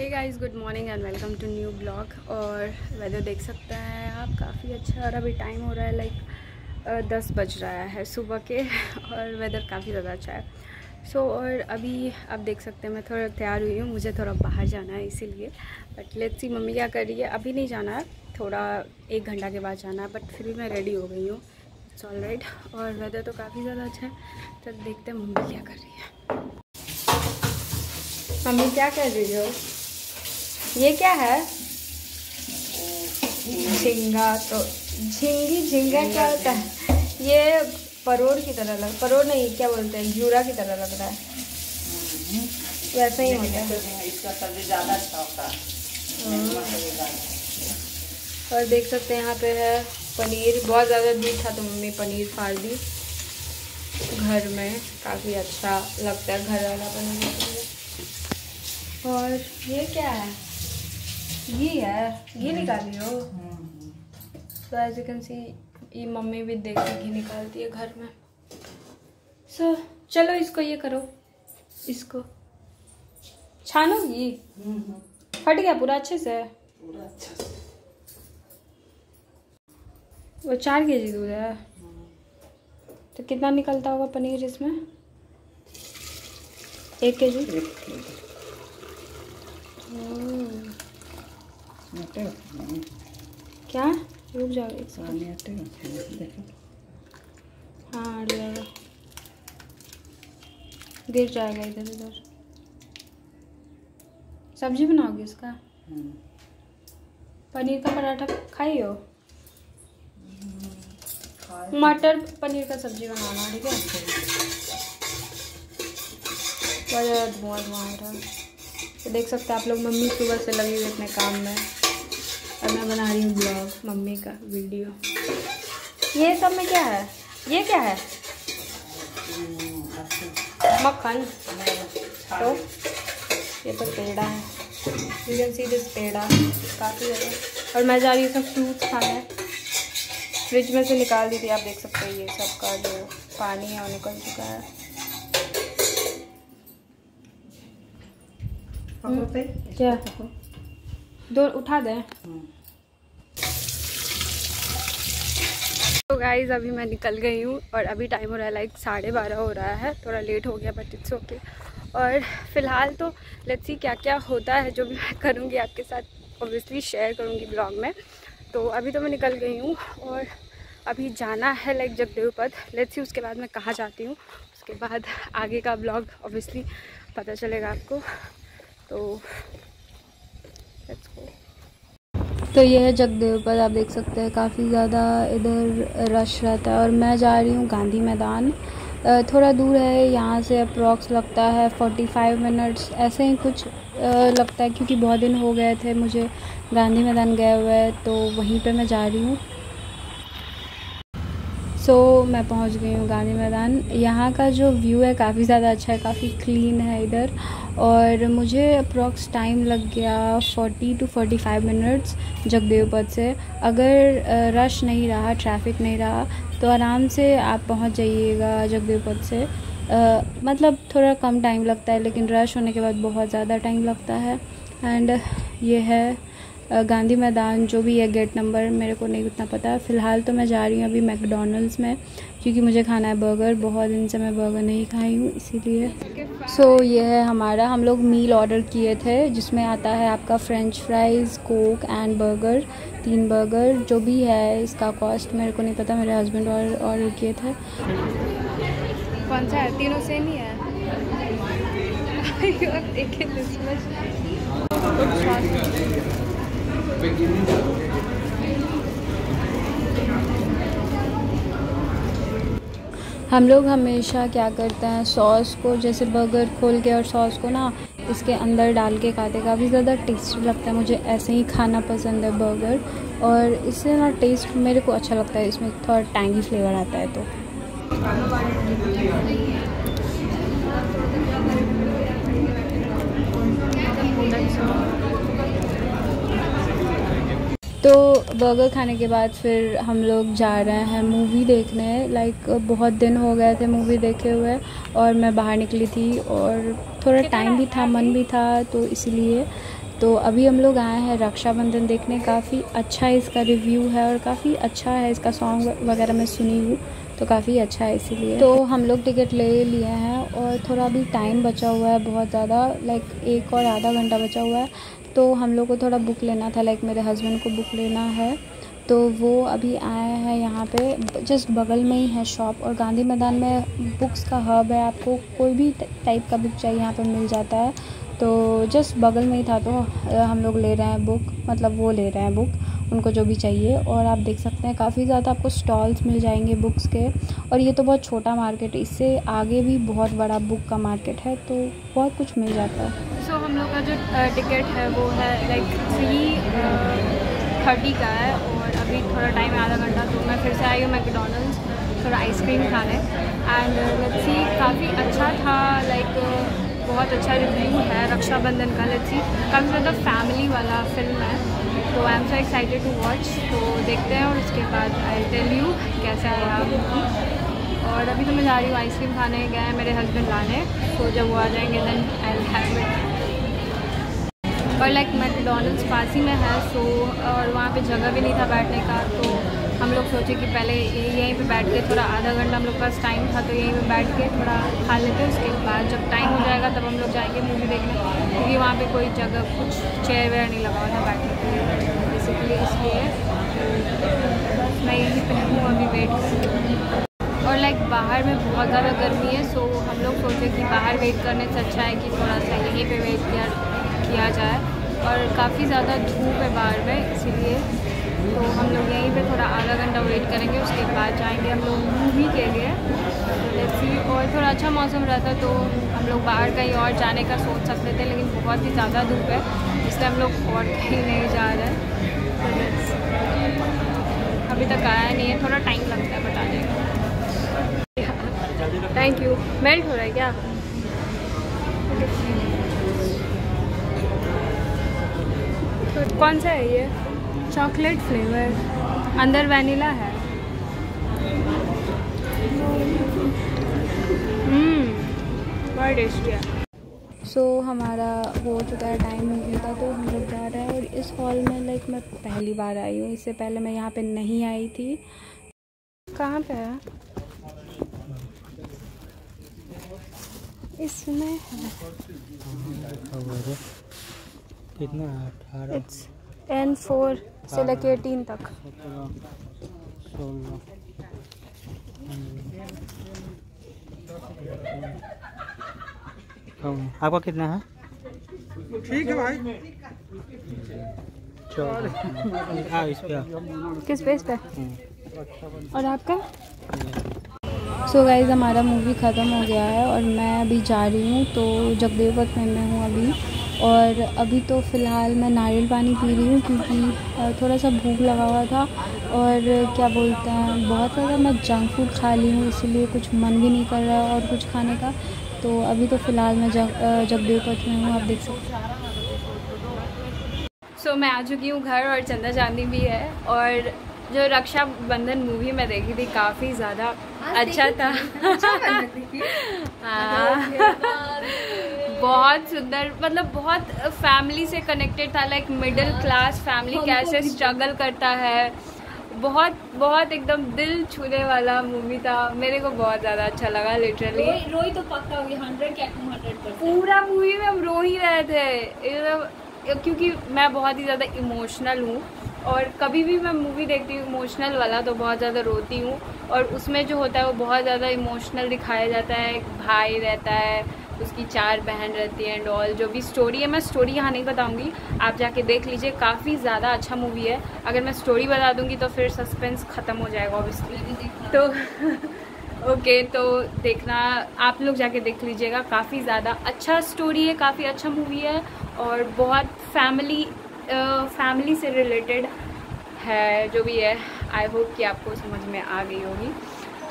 Hey guys good morning and welcome to new blog और weather देख सकते हैं आप काफ़ी अच्छा और अभी टाइम हो रहा है लाइक दस बज रहा है सुबह के और वेदर काफ़ी ज़्यादा अच्छा है। सो so, और अभी आप देख सकते हैं मैं थोड़ा तैयार हुई हूँ मुझे थोड़ा बाहर जाना है इसीलिए। बट लेट्स सी मम्मी क्या कर रही है? अभी नहीं जाना है थोड़ा एक घंटा के बाद जाना है बट फिर भी मैं रेडी हो गई हूँ। इट्स ऑल राइट और वेदर तो काफ़ी ज़्यादा अच्छा है तब देखते हैं मम्मी क्या कर रही है। मम्मी क्या कर रही हो? ये क्या है? झींगा तो झींगी झींगा क्या होता है? ये परोड़ की तरह लग परोड़ नहीं क्या बोलते हैं? घियूरा की तरह लग रहा है। वैसा ही होता है। इसका सब्ज़ी ज़्यादा अच्छा होता है। हाँ। और देख सकते हैं यहाँ पे है पनीर। बहुत ज़्यादा दूध था तो मम्मी पनीर फाड़ दी। घर में काफ़ी अच्छा लगता है घर वाला पनीर। और ये क्या है? घी है घी निकाली हो। तो एज यू कैन सी ये मम्मी भी देख के घी निकालती है घर में। सो so, चलो इसको ये करो। इसको। छानो घी फट गया पूरा अच्छे से। अच्छा से। वो चार के जी दूध है। तो कितना निकलता होगा पनीर इसमें? एक के जी एक किलो हम्म, हटेगा पानी क्या? रुक जाओ एक सेकंड हाँ। गिर जाएगा इधर उधर सब्ज़ी बनाओगे इसका हम्म। पनीर का पराठा खाई हो? मटर पनीर का सब्ज़ी बनाना ठीक है? बड़ा धुआँ धुआँ रहा है तो देख सकते हैं आप लोग मम्मी सुबह से लगी हुई अपने काम में। और मैं बना रही हूँ ब्लॉग मम्मी का वीडियो। ये सब में क्या है? ये क्या है? हम्म। मक्खन। तो ये तो पेड़ा है। You can see this peda. काफ़ी ज़्यादा और मैं जा रही हूँ सब फ्रूट्स खाने। फ्रिज में से निकाल दी थी आप देख सकते हैं ये सब का जो पानी है वो निकल चुका है। पे क्या? पकड़ो। दो उठा दें हम्म। तो गाइज़ अभी मैं निकल गई हूँ और अभी टाइम हो रहा है लाइक साढ़े बारह हो रहा है। थोड़ा लेट हो गया बट इट्स ओके और फ़िलहाल तो लेट्स सी क्या क्या होता है, जो भी मैं करूँगी आपके साथ ऑब्वियसली शेयर करूँगी ब्लॉग में। तो अभी तो मैं निकल गई हूँ और अभी जाना है लाइक जगदेवपद। लेट्स सी उसके बाद मैं कहाँ जाती हूँ। उसके बाद आगे का ब्लॉग ऑब्वियसली पता चलेगा आपको। तो तो ये है जगदेव पर आप देख सकते हैं काफ़ी ज़्यादा इधर रश रहता है और मैं जा रही हूँ गांधी मैदान। थोड़ा दूर है, यहाँ से अप्रॉक्स लगता है 45 मिनट्स ऐसे ही कुछ लगता है क्योंकि बहुत दिन हो गए थे मुझे गांधी मैदान गए हुए तो वहीं पे मैं जा रही हूँ। सो so, मैं पहुँच गई हूँ गांधी मैदान। यहाँ का जो व्यू है काफ़ी ज़्यादा अच्छा है काफ़ी क्लीन है इधर। और मुझे अप्रॉक्स टाइम लग गया 40 टू 45 मिनट्स जगदेवपद से। अगर रश नहीं रहा ट्रैफ़िक नहीं रहा तो आराम से आप पहुँच जाइएगा जगदेवपद से। अ, मतलब थोड़ा कम टाइम लगता है लेकिन रश होने के बाद बहुत ज़्यादा टाइम लगता है। एंड ये है गांधी मैदान जो भी है गेट नंबर मेरे को नहीं उतना पता। फ़िलहाल तो मैं जा रही हूँ अभी मैकडोनल्ड्स में क्योंकि मुझे खाना है बर्गर। बहुत दिन से मैं बर्गर नहीं खाई हूँ इसीलिए। सो so, ये है हमारा। हम लोग मील ऑर्डर किए थे जिसमें आता है आपका French fries coke and burger तीन बर्गर। जो भी है इसका कॉस्ट मेरे को नहीं पता मेरे हस्बैंड और ऑर्डर किए थे। कौन सा है? तीनों सेम ही है? हम लोग हमेशा क्या करते हैं, सॉस को जैसे बर्गर खोल के और सॉस को ना इसके अंदर डाल के खाते काफ़ी ज़्यादा टेस्टी लगता है, मुझे ऐसे ही खाना पसंद है बर्गर। और इससे ना टेस्ट मेरे को अच्छा लगता है, इसमें थोड़ा टैंगी फ्लेवर आता है तो। तो बर्गर खाने के बाद फिर हम लोग जा रहे हैं मूवी देखने। लाइक बहुत दिन हो गए थे मूवी देखे हुए और मैं बाहर निकली थी और थोड़ा टाइम भी था मन भी था तो इसीलिए। तो अभी हम लोग आए हैं रक्षाबंधन देखने। काफ़ी अच्छा इसका रिव्यू है और काफ़ी अच्छा है इसका सॉन्ग वगैरह मैं सुनी हूँ तो काफ़ी अच्छा है इसीलिए। तो हम लोग टिकट ले लिए हैं और थोड़ा अभी टाइम बचा हुआ है बहुत ज़्यादा। लाइक एक और आधा घंटा बचा हुआ है। तो हम लोग को थोड़ा बुक लेना था लाइक मेरे हस्बैंड को बुक लेना है। तो वो अभी आए हैं यहाँ पे जस्ट बगल में ही है शॉप और गांधी मैदान में बुक्स का हब है। आपको कोई भी टाइप का बुक चाहिए, यहाँ पर मिल जाता है। तो जस्ट बगल में ही था तो हम लोग ले रहे हैं बुक मतलब वो ले रहे हैं बुक उनको जो भी चाहिए और आप देख सकते हैं काफ़ी ज़्यादा आपको स्टॉल्स मिल जाएँगे बुक्स के। और ये तो बहुत छोटा मार्केट है इससे आगे भी बहुत बड़ा बुक का मार्केट है तो बहुत कुछ मिल जाता है। सो so, हम लोग का जो टिकट है वो है लाइक थ्री थर्टी का है और अभी थोड़ा टाइम है आधा घंटा तो मैं फिर से आई हूँ मैकडोनल्ड्स थोड़ा आइसक्रीम खाने एंड लच्छी काफ़ी अच्छा था लाइक बहुत अच्छा रिव्यू है रक्षाबंधन का लच्छी काफ़ी ज़्यादा फैमिली वाला फ़िल्म है। तो I am so excited to watch तो देखते हैं और उसके बाद आई टेल यू कैसा आप और अभी तो मैं जा रही हूँ आइसक्रीम खाने गए हैं मेरे हस्बैंड लाने. तो जब वो आ जाएँगे देन आई हैव इट और लाइक मैकडोनल्ड्स पास ही में है सो और वहाँ पे जगह भी नहीं था बैठने का तो हम लोग सोचे कि पहले यहीं पे बैठ के थोड़ा आधा घंटा हम लोग पास टाइम था तो यहीं पे बैठ के थोड़ा खा लेते उसके बाद जब टाइम हो जाएगा, तब हम लोग जाएँगे मूवी देखने। क्योंकि वहाँ पे कोई जगह, कुछ चेयर वेयर नहीं लगा हुआ था बैठने के लिए। बेसिकली इसलिए मैं यहीं पर हूँ, अभी वेट और लाइक बाहर में बहुत ज़्यादा गर्मी है सो हम लोग सोचे कि बाहर वेट करने से अच्छा है कि थोड़ा सा यहीं पर वेट किया किया जाए। और काफ़ी ज़्यादा धूप है बाहर में, इसीलिए तो हम लोग यहीं पे थोड़ा आधा घंटा वेट करेंगे, उसके बाद जाएँगे हम लोग मूवी के लिए। जैसे और थोड़ा अच्छा मौसम रहता तो हम लोग बाहर कहीं और जाने का सोच सकते थे, लेकिन बहुत ही ज़्यादा धूप है, इसलिए हम लोग और कहीं नहीं जा रहे। अभी तक आया नहीं है, थोड़ा टाइम लगता है बताने का थैंक यू मेल्ट हो रहा है क्या? कौन सा है ये? चॉकलेट फ्लेवर अंदर वैनिला है। हम्म, टेस्टी है। सो so, हमारा हो चुका है टाइम हो गया था तो हम लोग जा रहे हैं और इस हॉल में लाइक मैं पहली बार आई हूँ। इससे पहले मैं यहाँ पे नहीं आई थी। कहाँ पे है? इसमें है। कितना एन फोर से लेके एटीन तक। आपका कितना है? ठीक है भाई। हाँ इस पे किस पेज पे? और आपका? सो so गाइज़ हमारा मूवी ख़त्म हो गया है और मैं अभी जा रही हूँ तो जगदेवत में मैं हूँ अभी। और अभी तो फ़िलहाल मैं नारियल पानी पी रही हूँ क्योंकि थोड़ा सा भूख लगा हुआ था और क्या बोलते हैं बहुत ज़्यादा मैं जंक फ़ूड खा ली हूँ इसीलिए कुछ मन भी नहीं कर रहा और कुछ खाने का। तो अभी तो फ़िलहाल मैं जब जब बेपत में हूँ आप देख सकते हैं। सो so, मैं आ चुकी हूँ घर और चंदा चांदी भी है और जो रक्षाबंधन मूवी में देखी थी काफ़ी ज़्यादा अच्छा था? हाँ। बहुत सुंदर मतलब बहुत फैमिली से कनेक्टेड था लाइक मिडिल क्लास फैमिली कैसे स्ट्रगल करता है। बहुत बहुत एकदम दिल छूने वाला मूवी था। मेरे को बहुत ज़्यादा अच्छा लगा लिटरली रोई तो पक्का होगी हंड्रेड क्या हंड्रेड पूरा मूवी में हम रो ही रहे थे। क्योंकि मैं बहुत ही ज़्यादा इमोशनल हूँ और कभी भी मैं मूवी देखती हूँ इमोशनल वाला तो बहुत ज़्यादा रोती हूँ। और उसमें जो होता है वो बहुत ज़्यादा इमोशनल दिखाया जाता है एक भाई रहता है उसकी चार बहन रहती है एंड ऑल जो भी स्टोरी है मैं स्टोरी यहाँ नहीं बताऊँगी। आप जाके देख लीजिए काफ़ी ज़्यादा अच्छा मूवी है। अगर मैं स्टोरी बता दूँगी तो फिर सस्पेंस ख़त्म हो जाएगा ऑब्वियसली तो ओके okay, तो देखना आप लोग जाके देख लीजिएगा। काफ़ी ज़्यादा अच्छा स्टोरी है काफ़ी अच्छा मूवी है और बहुत फैमिली फैमिली से रिलेटेड है जो भी है। आई होप कि आपको समझ में आ गई होगी।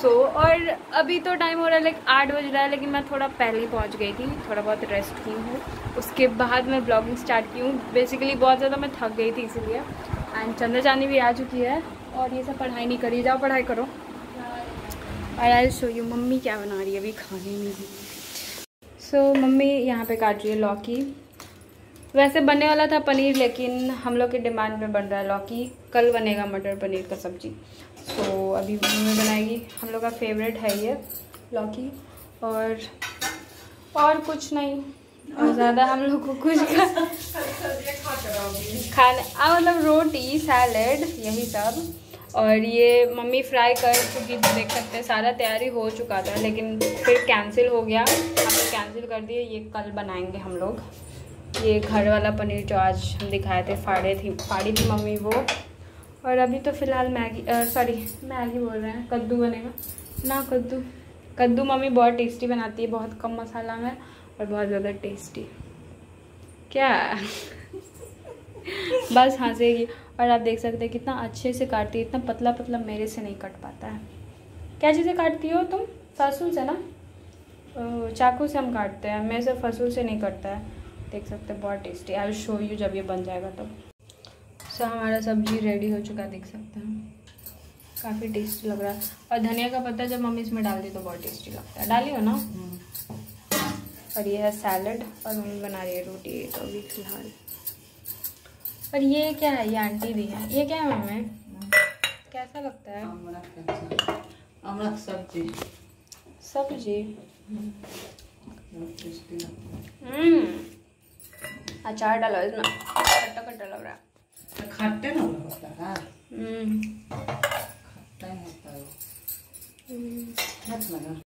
सो so, और अभी तो टाइम हो रहा है लाइक आठ बज रहा है लेकिन मैं थोड़ा पहले ही पहुँच गई थी थोड़ा बहुत रेस्ट की हूँ। उसके बाद मैं ब्लॉगिंग स्टार्ट की हूँ। बेसिकली बहुत ज़्यादा मैं थक गई थी इसीलिए। एंड चंद्र चांदी भी आ चुकी है और ये सब पढ़ाई नहीं करी। जाओ पढ़ाई करो। और आई शो यू मम्मी क्या बना रही है। अभी खाने में सो so, मम्मी यहाँ पे काट रही है लौकी। वैसे बनने वाला था पनीर लेकिन हम लोग के डिमांड में बन रहा है लौकी। कल बनेगा मटर पनीर का सब्ज़ी। तो अभी मम्मी बनाएगी। हम लोग का फेवरेट है ये लौकी और और कुछ नहीं। और ज़्यादा हम लोग को कुछ खा खाने मतलब रोटी सैलेड यही सब। और ये मम्मी फ्राई कर चुकी देख सकते हैं, सारा तैयारी हो चुका था, लेकिन फिर कैंसिल हो गया। हम लोग कैंसिल कर दिए, ये कल बनाएँगे हम लोग। ये घर वाला पनीर जो आज हम दिखाए थे, फाड़े थी फाड़ी थी मम्मी वो। और अभी तो फ़िलहाल मैगी सॉरी मैगी बोल रहे हैं, कद्दू बनेगा। ना, कद्दू। कद्दू मम्मी बहुत टेस्टी बनाती है, बहुत कम मसाला में और बहुत ज़्यादा टेस्टी क्या? बस हंसेगी। और आप देख सकते हैं कितना अच्छे से काटती है, इतना पतला पतला मेरे से नहीं कट पाता है। क्या चीज़ें काटती हो तुम? फसूल से ना? चाकू से हम काटते हैं, मेरे से फसूल से नहीं कटता है। देख सकते हैं, बहुत टेस्टी आई शो यू जब ये बन जाएगा तब। तो सो हमारा सब्ज़ी रेडी हो चुका है देख सकते हैं। काफ़ी टेस्टी लग रहा है। और धनिया का पत्ता जब मम्मी इसमें डाल दी तो बहुत टेस्टी लगता है। डाली हो ना और ये है सैलड और मम्मी बना रही है रोटी तो अभी फ़िलहाल। और ये क्या है? ये आंटी दी है। ये क्या है मम्मी? कैसा लगता है? अमरक सब्ज़ी। सब्ज़ी। हम्म। अचार डालो इसमें। खट्टा खट्टा लग रहा है। खट्टे ना होता है हम्म खट्टा ही होता है हम्म। मत लगा